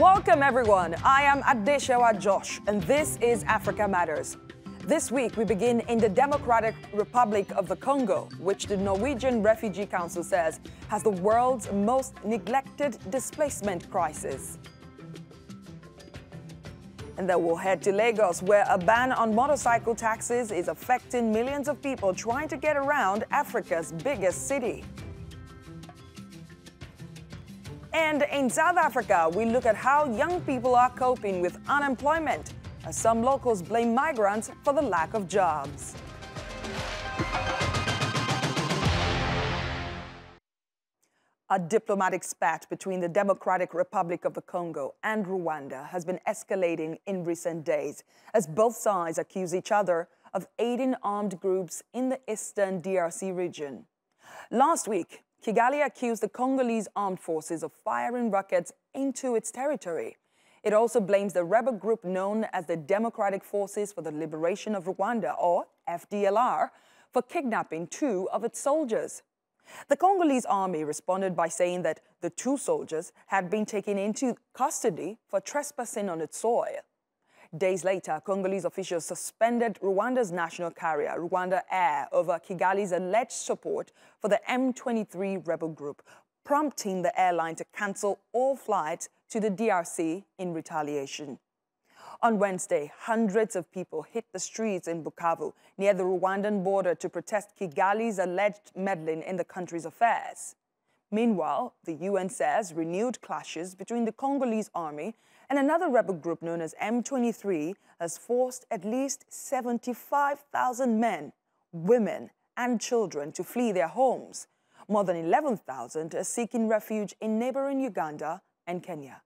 Welcome, everyone. I am Adesewa Josh, and this is Africa Matters. This week, we begin in the Democratic Republic of the Congo, which the Norwegian Refugee Council says has the world's most neglected displacement crisis. And then we'll head to Lagos, where a ban on motorcycle taxis is affecting millions of people trying to get around Africa's biggest city. And in South Africa, we look at how young people are coping with unemployment, as some locals blame migrants for the lack of jobs. A diplomatic spat between the Democratic Republic of the Congo and Rwanda has been escalating in recent days as both sides accuse each other of aiding armed groups in the eastern DRC region. Last week, Kigali accused the Congolese armed forces of firing rockets into its territory. It also blames the rebel group known as the Democratic Forces for the Liberation of Rwanda, or FDLR, for kidnapping two of its soldiers. The Congolese army responded by saying that the two soldiers had been taken into custody for trespassing on its soil. Days later, Congolese officials suspended Rwanda's national carrier, RwandAir, over Kigali's alleged support for the M23 rebel group, prompting the airline to cancel all flights to the DRC in retaliation. On Wednesday, hundreds of people hit the streets in Bukavu near the Rwandan border to protest Kigali's alleged meddling in the country's affairs. Meanwhile, the UN says renewed clashes between the Congolese army and another rebel group known as M23 has forced at least 75,000 men, women, and children to flee their homes. More than 11,000 are seeking refuge in neighboring Uganda and Kenya.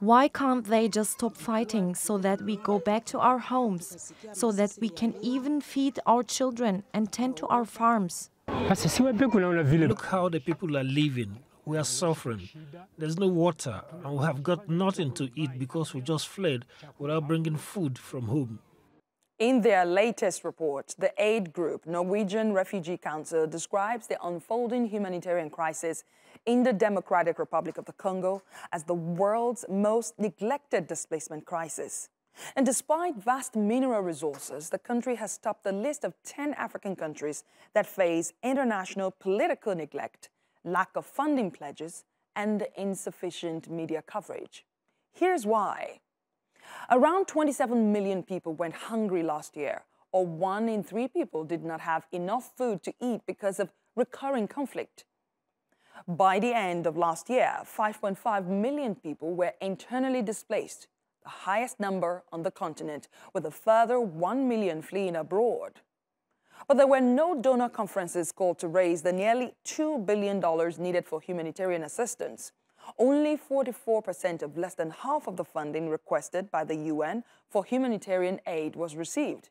Why can't they just stop fighting so that we go back to our homes, so that we can even feed our children and tend to our farms? Look how the people are living. We are suffering. There's no water, and we have got nothing to eat because we just fled without bringing food from home. In their latest report, the aid group Norwegian Refugee Council describes the unfolding humanitarian crisis in the Democratic Republic of the Congo as the world's most neglected displacement crisis. And despite vast mineral resources, the country has topped the list of 10 African countries that face international political neglect, lack of funding pledges, and insufficient media coverage. Here's why. Around 27 million people went hungry last year, or one in three people did not have enough food to eat because of recurring conflict. By the end of last year, 5.5 million people were internally displaced, the highest number on the continent, with a further 1 million fleeing abroad. But there were no donor conferences called to raise the nearly $2 billion needed for humanitarian assistance. Only 44% of less than half of the funding requested by the UN for humanitarian aid was received.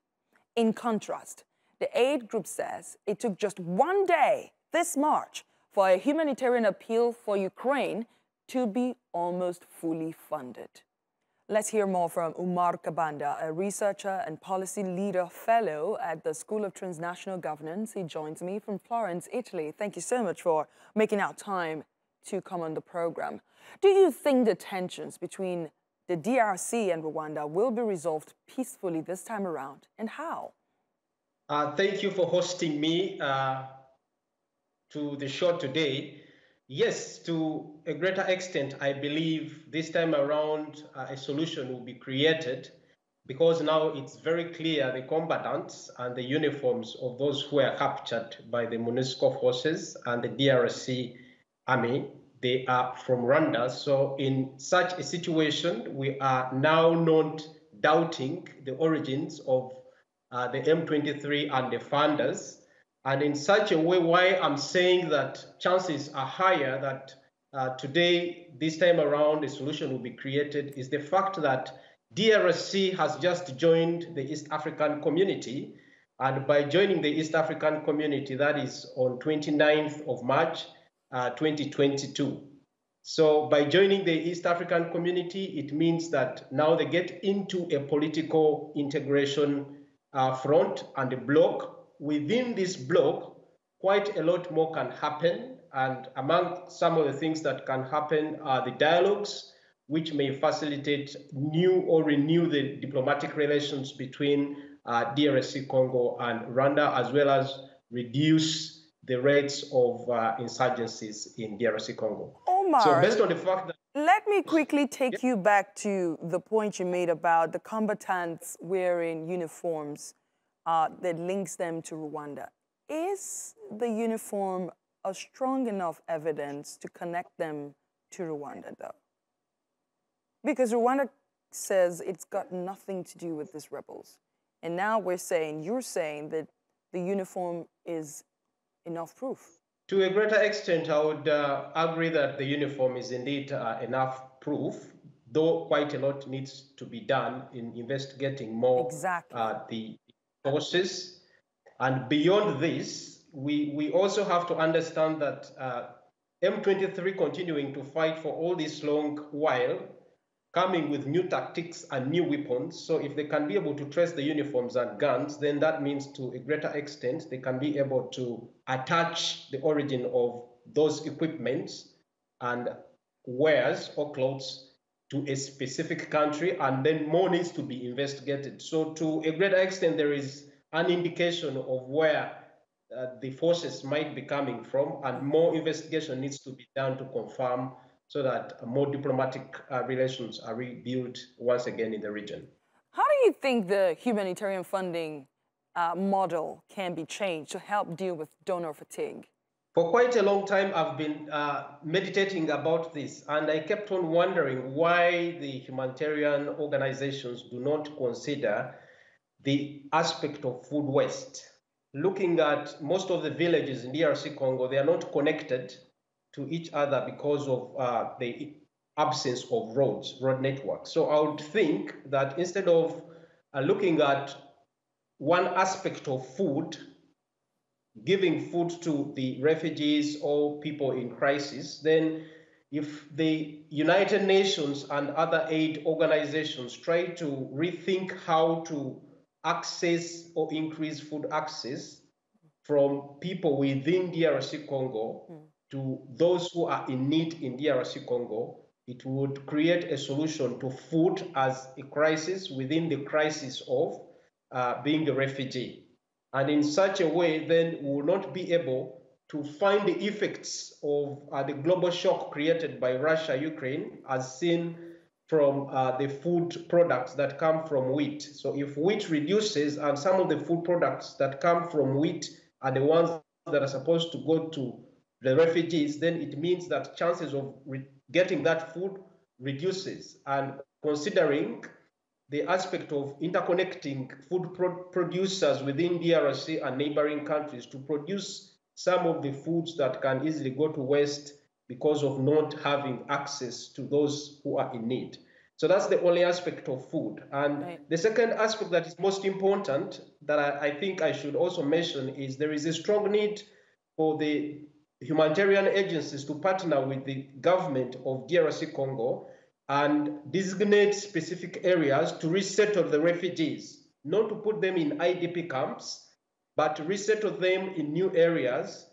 In contrast, the aid group says it took just one day this March for a humanitarian appeal for Ukraine to be almost fully funded. Let's hear more from Umar Kabanda, a researcher and policy leader fellow at the School of Transnational Governance. He joins me from Florence, Italy. Thank you so much for making out time to come on the program. Do you think the tensions between the DRC and Rwanda will be resolved peacefully this time around, and how? Uh, thank you for hosting me uh, to the show today. Yes, to a greater extent, I believe this time around uh, a solution will be created because now it's very clear the combatants and the uniforms of those who are captured by the MONUSCO forces and the DRC army, they are from Rwanda. So in such a situation, we are now not doubting the origins of uh, the M23 and the funders. And in such a way, why I'm saying that chances are higher that uh, today, this time around, a solution will be created is the fact that DRC has just joined the East African community. And by joining the East African community, that is on 29th of March, uh, 2022. So by joining the East African community, it means that now they get into a political integration uh, front and a bloc. Within this bloc, quite a lot more can happen. And among some of the things that can happen are the dialogues which may facilitate new or renew the diplomatic relations between uh, DRC Congo and Rwanda, as well as reduce the rates of uh, insurgencies in DRC Congo. Umar, so based on the fact that let me quickly take you back to the point you made about the combatants wearing uniforms uh, that links them to Rwanda. Is the uniform a strong enough evidence to connect them to Rwanda, though? Because Rwanda says it's got nothing to do with these rebels. And now we're saying, you're saying that the uniform is enough proof. To a greater extent, I would uh, agree that the uniform is indeed uh, enough proof, though quite a lot needs to be done in investigating more exactly. uh, the sources. And beyond this, we, we also have to understand that uh, M23 continuing to fight for all this long while coming with new tactics and new weapons. So if they can be able to trace the uniforms and guns, then that means to a greater extent they can be able to attach the origin of those equipments and wares or clothes to a specific country, and then more needs to be investigated. So to a greater extent, there is an indication of where uh, the forces might be coming from, and more investigation needs to be done to confirm so that more diplomatic uh, relations are rebuilt once again in the region. How do you think the humanitarian funding uh, model can be changed to help deal with donor fatigue? For quite a long time, I've been uh, meditating about this, and I kept on wondering why the humanitarian organizations do not consider the aspect of food waste. Looking at most of the villages in DRC Congo, they are not connected to each other because of uh, the absence of roads, road networks. So I would think that instead of uh, looking at one aspect of food, giving food to the refugees or people in crisis, then if the United Nations and other aid organizations try to rethink how to access or increase food access from people within DRC Congo, mm to those who are in need in DRC Congo, it would create a solution to food as a crisis within the crisis of uh, being a refugee. And in such a way, then we will not be able to find the effects of uh, the global shock created by Russia, Ukraine, as seen from uh, the food products that come from wheat. So if wheat reduces and some of the food products that come from wheat are the ones that are supposed to go to the refugees, then it means that chances of getting that food reduces. And considering the aspect of interconnecting food pro producers within DRC and neighboring countries to produce some of the foods that can easily go to waste because of not having access to those who are in need. So that's the only aspect of food. And right. the second aspect that is most important that I, I think I should also mention is there is a strong need for the humanitarian agencies to partner with the government of DRC Congo and designate specific areas to resettle the refugees, not to put them in IDP camps, but to resettle them in new areas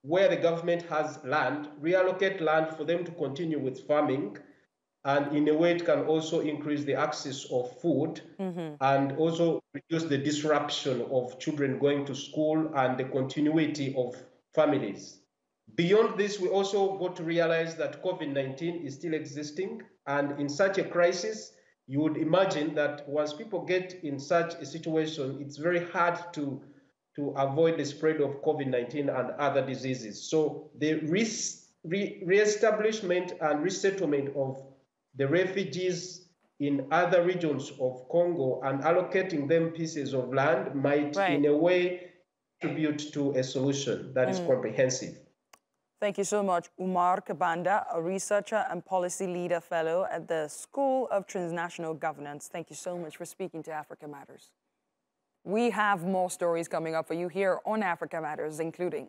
where the government has land, reallocate land for them to continue with farming, and in a way it can also increase the access of food mm-hmm. and also reduce the disruption of children going to school and the continuity of families. Beyond this, we also got to realize that COVID 19 is still existing. And in such a crisis, you would imagine that once people get in such a situation, it's very hard to, to avoid the spread of COVID 19 and other diseases. So the re- reestablishment and resettlement of the refugees in other regions of Congo and allocating them pieces of land might, right. in a way, contribute to a solution that mm. is comprehensive. Thank you so much, Umar Kabanda, a researcher and policy leader fellow at the School of Transnational Governance. Thank you so much for speaking to Africa Matters. We have more stories coming up for you here on Africa Matters, including.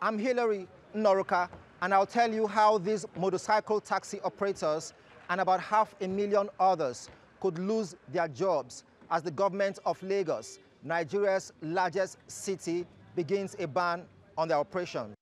I'm Hilary Noruka, and I'll tell you how these motorcycle taxi operators and about half a million others could lose their jobs as the government of Lagos, Nigeria's largest city, begins a ban on their operations.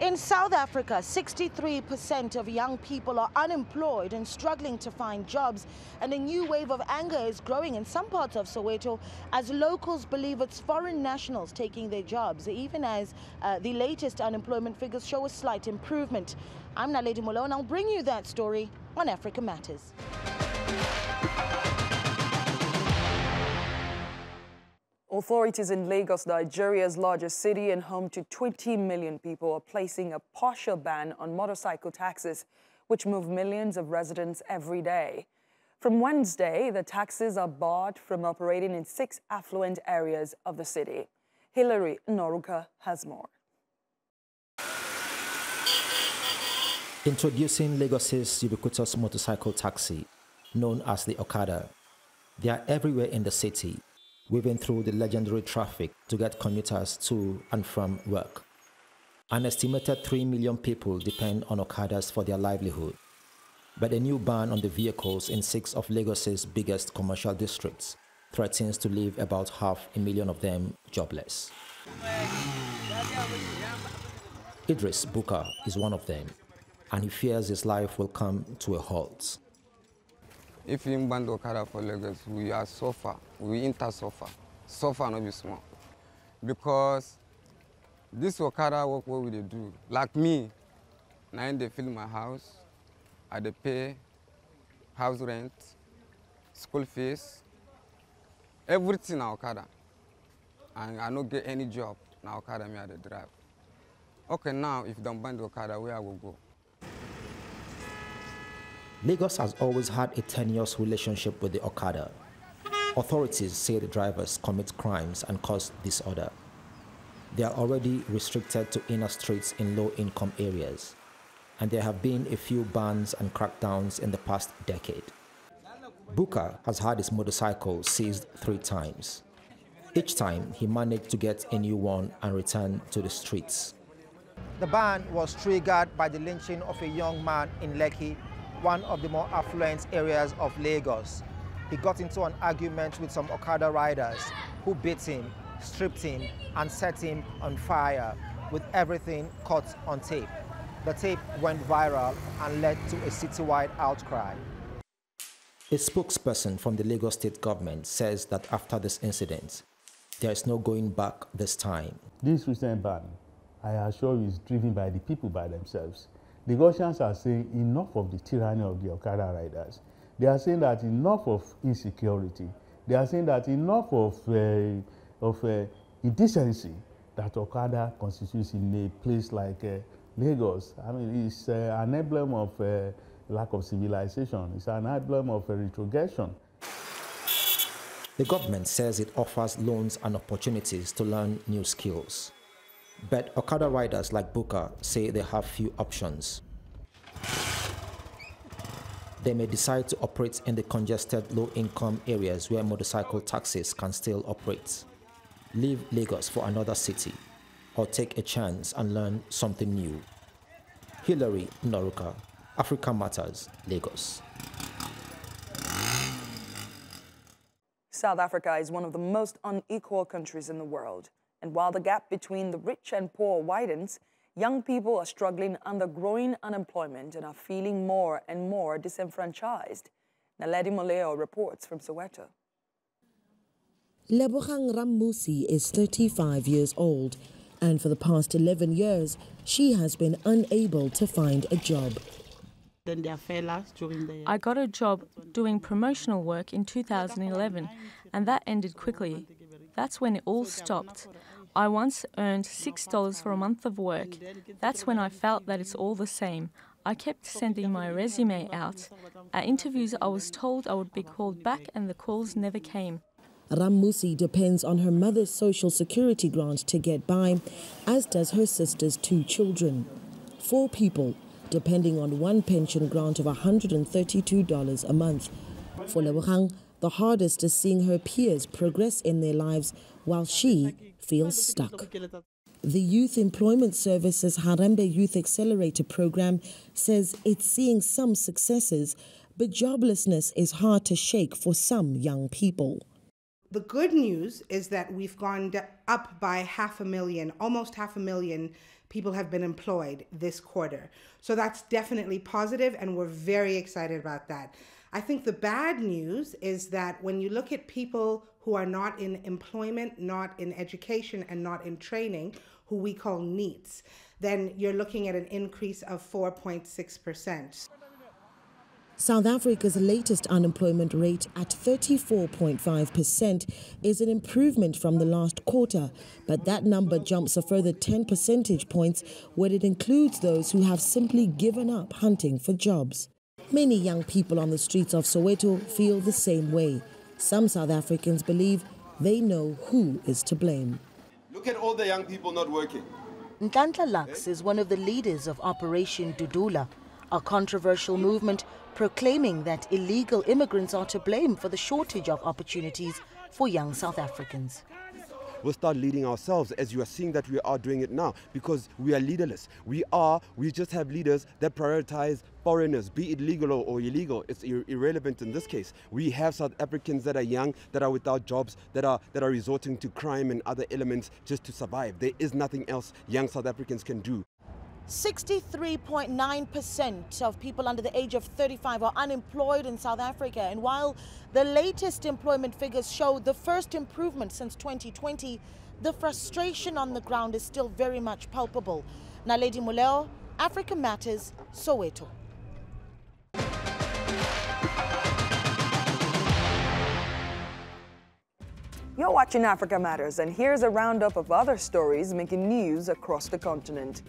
In South Africa, 63% of young people are unemployed and struggling to find jobs. And a new wave of anger is growing in some parts of Soweto as locals believe it's foreign nationals taking their jobs, even as uh, the latest unemployment figures show a slight improvement. I'm Naledi Molo, and I'll bring you that story on Africa Matters. Authorities in Lagos, Nigeria's largest city and home to 20 million people, are placing a partial ban on motorcycle taxis, which move millions of residents every day. From Wednesday, the taxis are barred from operating in six affluent areas of the city. Hilary Noruka has more. Introducing Lagos's ubiquitous motorcycle taxi, known as the Okada. They are everywhere in the city, weaving through the legendary traffic to get commuters to and from work. An estimated 3 million people depend on Okadas for their livelihood. But a new ban on the vehicles in six of Lagos's biggest commercial districts threatens to leave about half a million of them jobless. Idris Buka is one of them, and he fears his life will come to a halt. If you ban Okada for Lagos, we are suffer, we enter suffer. Suffer not be small. Because this Okada work what we do, like me, now they fill my house, I they pay house rent, school fees, everything na Okada. And I don't get any job now Okada me at the drive. Okay, now if don't ban the Okada, where I will go? Lagos has always had a tenuous relationship with the Okada. Authorities say the drivers commit crimes and cause disorder. They are already restricted to inner streets in low income areas, and there have been a few bans and crackdowns in the past decade. Buka has had his motorcycle seized three times. Each time, he managed to get a new one and return to the streets. The ban was triggered by the lynching of a young man in Lekki one of the more affluent areas of Lagos. He got into an argument with some Okada riders who beat him, stripped him, and set him on fire with everything caught on tape. The tape went viral and led to a citywide outcry. A spokesperson from the Lagos state government says that after this incident, there is no going back this time. This recent ban, I assure you, is driven by the people by themselves. The Russians are saying enough of the tyranny of the Okada riders. They are saying that enough of insecurity. They are saying that enough of, uh, of uh, indecency that Okada constitutes in a place like uh, Lagos. I mean, it's uh, an emblem of uh, lack of civilization. It's an emblem of retrogression. The government says it offers loans and opportunities to learn new skills. But Okada riders like Buka say they have few options. They may decide to operate in the congested low-income areas where motorcycle taxis can still operate. Leave Lagos for another city or take a chance and learn something new. Hilary Noruka, Africa Matters, Lagos. South Africa is one of the most unequal countries in the world. And while the gap between the rich and poor widens, young people are struggling under growing unemployment and are feeling more and more disenfranchised. Naledi Moleo reports from Soweto. Lebogang Rammusi is 35 years old, and for the past 11 years, she has been unable to find a job. I got a job doing promotional work in 2011, and that ended quickly. That's when it all stopped. I once earned $6 for a month of work. That's when I felt that it's all the same. I kept sending my resume out. At interviews, I was told I would be called back, and the calls never came. Ramusi depends on her mother's social security grant to get by, as does her sister's two children. Four people, depending on one pension grant of $132 a month. For Lebogang, the hardest is seeing her peers progress in their lives while she feels stuck. The Youth Employment Services Harambee Youth Accelerator program says it's seeing some successes, but joblessness is hard to shake for some young people. The good news is that we've gone up by half a million, almost half a million people have been employed this quarter. So that's definitely positive, and we're very excited about that. I think the bad news is that when you look at people who are not in employment, not in education, and not in training, who we call NEETs, then you're looking at an increase of 4.6%. South Africa's latest unemployment rate at 34.5% is an improvement from the last quarter, but that number jumps a further 10 percentage points when it includes those who have simply given up hunting for jobs. Many young people on the streets of Soweto feel the same way. Some South Africans believe they know who is to blame. Look at all the young people not working. Nhlanhla Lux is one of the leaders of Operation Dudula, a controversial movement proclaiming that illegal immigrants are to blame for the shortage of opportunities for young South Africans. We'll start leading ourselves as you are seeing that we are doing it now because we are leaderless. We are, we just have leaders that prioritize foreigners, be it legal or, illegal. It's ir irrelevant in this case. We have South Africans that are young, that are without jobs, that are, that are resorting to crime and other elements just to survive. There is nothing else young South Africans can do. 63.9% of people under the age of 35 are unemployed in South Africa. And while the latest employment figures show the first improvement since 2020, the frustration on the ground is still very much palpable. Naledi Muleo, Africa Matters, Soweto. You're watching Africa Matters, and here's a roundup of other stories making news across the continent.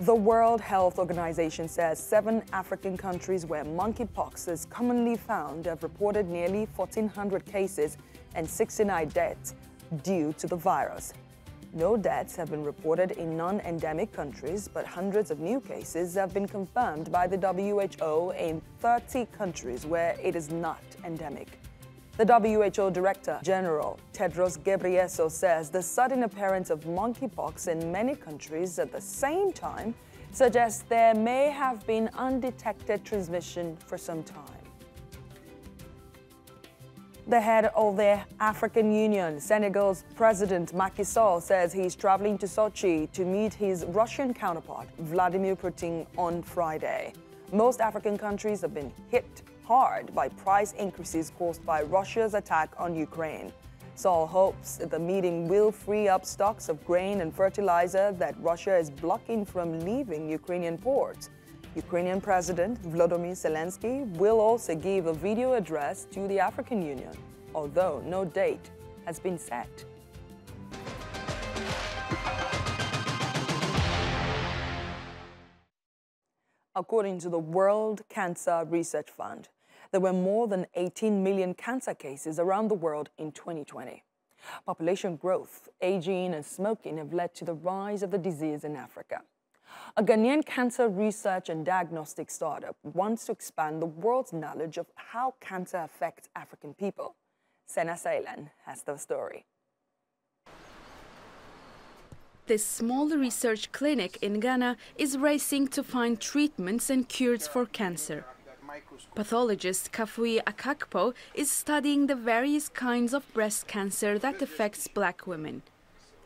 The World Health Organization says seven African countries where monkeypox is commonly found have reported nearly 1,400 cases and 69 deaths due to the virus. No deaths have been reported in non-endemic countries, but hundreds of new cases have been confirmed by the WHO in 30 countries where it is not endemic. The WHO Director General Tedros Ghebreyesus says the sudden appearance of monkeypox in many countries at the same time suggests there may have been undetected transmission for some time. The head of the African Union, Senegal's President Macky Sall, says he's traveling to Sochi to meet his Russian counterpart, Vladimir Putin, on Friday. Most African countries have been hit hard by price increases caused by Russia's attack on Ukraine. Sall hopes that the meeting will free up stocks of grain and fertilizer that Russia is blocking from leaving Ukrainian ports. Ukrainian President Volodymyr Zelensky will also give a video address to the African Union, although no date has been set. According to the World Cancer Research Fund, there were more than 18 million cancer cases around the world in 2020. Population growth, aging, and smoking have led to the rise of the disease in Africa. A Ghanaian cancer research and diagnostic startup wants to expand the world's knowledge of how cancer affects African people. Sena Sailan has the story. This small research clinic in Ghana is racing to find treatments and cures for cancer. Pathologist Kafui Akakpo is studying the various kinds of breast cancer that affects black women.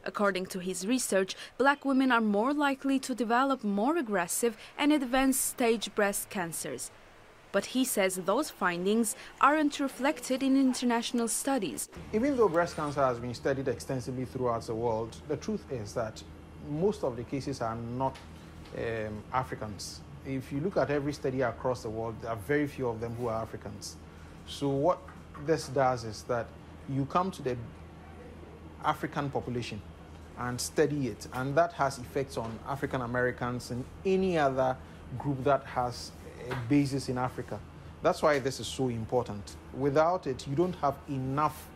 According to his research, black women are more likely to develop more aggressive and advanced stage breast cancers. But he says those findings aren't reflected in international studies. Even though breast cancer has been studied extensively throughout the world, the truth is that most of the cases are not um, Africans if you look at every study across the world, there are very few of them who are Africans. So what this does is that you come to the African population and study it, and that has effects on African Americans and any other group that has a basis in Africa. That's why this is so important. Without it, you don't have enough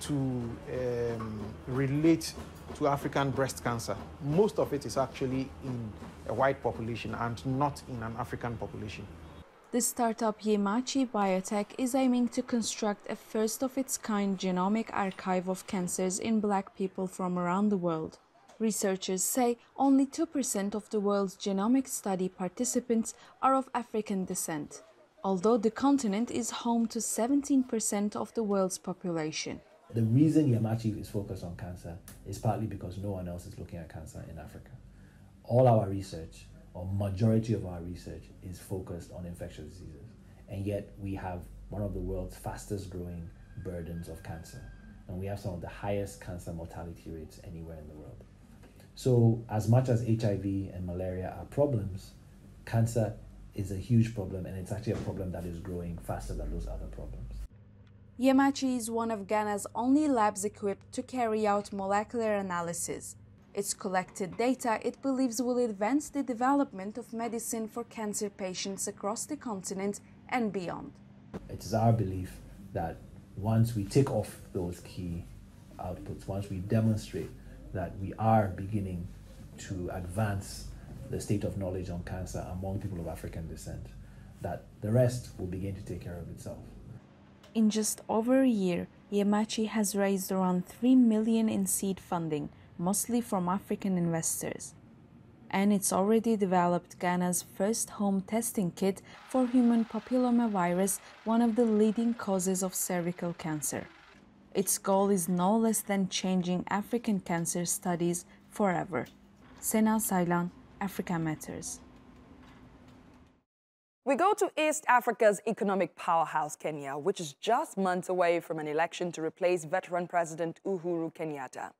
to um, relate to African breast cancer. Most of it is actually in a white population and not in an African population. The startup Yemaachi Biotech is aiming to construct a first of its kind genomic archive of cancers in black people from around the world. Researchers say only 2% of the world's genomic study participants are of African descent, although the continent is home to 17% of the world's population. The reason Yemaachi is focused on cancer is partly because no one else is looking at cancer in Africa all our research, or majority of our research, is focused on infectious diseases. And yet we have one of the world's fastest growing burdens of cancer. And we have some of the highest cancer mortality rates anywhere in the world. So, as much as HIV and malaria are problems, cancer is a huge problem, and it's actually a problem that is growing faster than those other problems. Yemaachi is one of Ghana's only labs equipped to carry out molecular analysis. Its collected data it believes will advance the development of medicine for cancer patients across the continent and beyond. It is our belief that once we take off those key outputs, once we demonstrate that we are beginning to advance the state of knowledge on cancer among people of African descent, that the rest will begin to take care of itself. In just over a year, Yemaachi has raised around 3 million in seed funding, mostly from African investors. And it's already developed Ghana's first home testing kit for human papillomavirus, one of the leading causes of cervical cancer. Its goal is no less than changing African cancer studies forever. Sena Sailan, Africa Matters. We go to East Africa's economic powerhouse, Kenya, which is just months away from an election to replace veteran President Uhuru Kenyatta.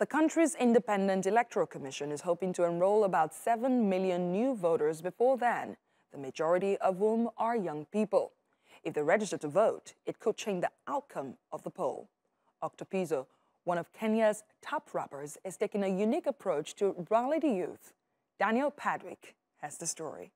The country's Independent Electoral Commission is hoping to enroll about 7 million new voters before then, the majority of whom are young people. If they register to vote, it could change the outcome of the poll. Octopizzo, one of Kenya's top rappers, is taking a unique approach to rally the youth. Daniel Padwick has the story.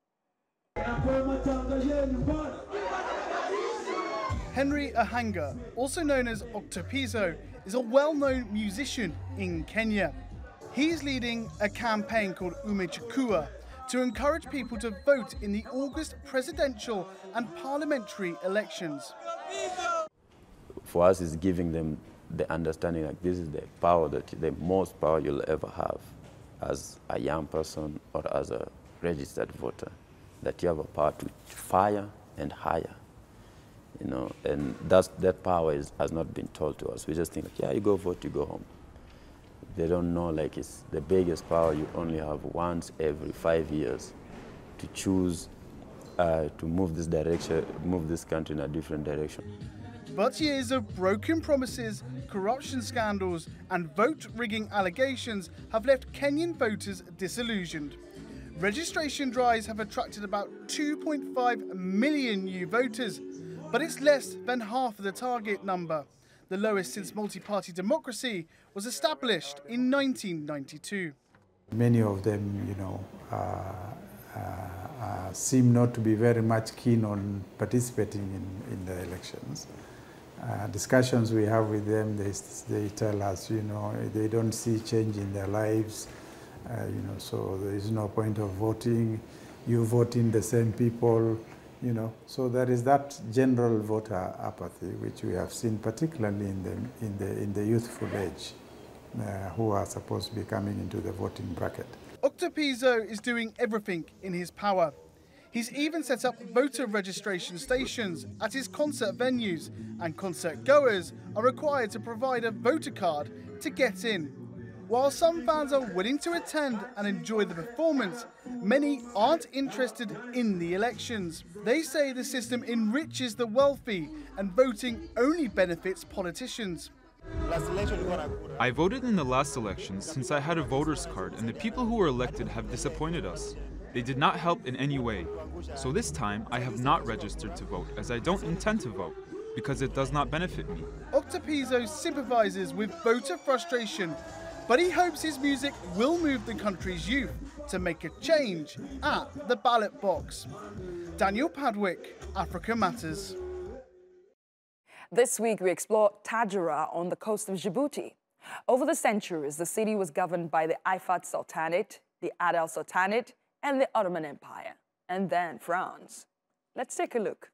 Henry Ohanga, also known as Octopizzo, is a well-known musician in Kenya. He's leading a campaign called Umechukua to encourage people to vote in the August presidential and parliamentary elections. For us, it's giving them the understanding that this is the power that the most power you'll ever have as a young person or as a registered voter that you have a power to fire and hire. You know, and that's, that power is, has not been told to us. We just think, like, yeah, you go vote, you go home. They don't know, like, it's the biggest power you only have once every five years to choose uh, to move this direction, move this country in a different direction. But years of broken promises, corruption scandals, and vote rigging allegations have left Kenyan voters disillusioned. Registration drives have attracted about 2.5 million new voters, but it's less than half of the target number, the lowest since multi party democracy was established in 1992. Many of them, you know, uh, uh, uh, seem not to be very much keen on participating in, in the elections. Uh, discussions we have with them, they, they tell us, you know, they don't see change in their lives. Uh, you know, so there is no point of voting. You vote in the same people, you know. So there is that general voter apathy, which we have seen particularly in the, in the, in the youthful age, uh, who are supposed to be coming into the voting bracket. Octopizzo is doing everything in his power. He's even set up voter registration stations at his concert venues, and concert goers are required to provide a voter card to get in. While some fans are willing to attend and enjoy the performance, many aren't interested in the elections. They say the system enriches the wealthy and voting only benefits politicians. I voted in the last elections since I had a voter's card, and the people who were elected have disappointed us. They did not help in any way. So this time, I have not registered to vote, as I don't intend to vote, because it does not benefit me. Octopizzo sympathizes with voter frustration but he hopes his music will move the country's youth to make a change at the ballot box. Daniel Padwick, Africa Matters. This week we explore Tadjoura on the coast of Djibouti. Over the centuries, the city was governed by the Ifat Sultanate, the Adal Sultanate, and the Ottoman Empire, and then France. Let's take a look.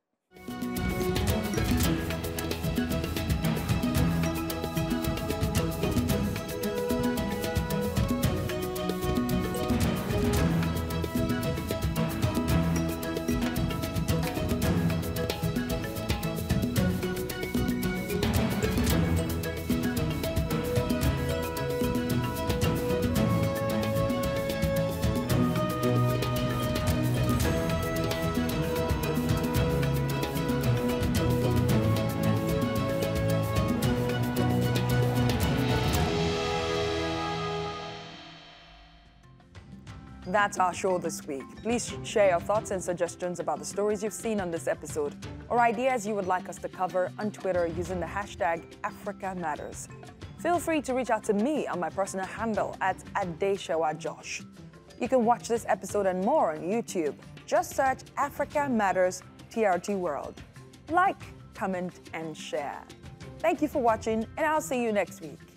That's our show this week. Please share your thoughts and suggestions about the stories you've seen on this episode or ideas you would like us to cover on Twitter using the hashtag Africa Matters. Feel free to reach out to me on my personal handle at Josh. You can watch this episode and more on YouTube. Just search Africa Matters TRT World. Like, comment, and share. Thank you for watching, and I'll see you next week.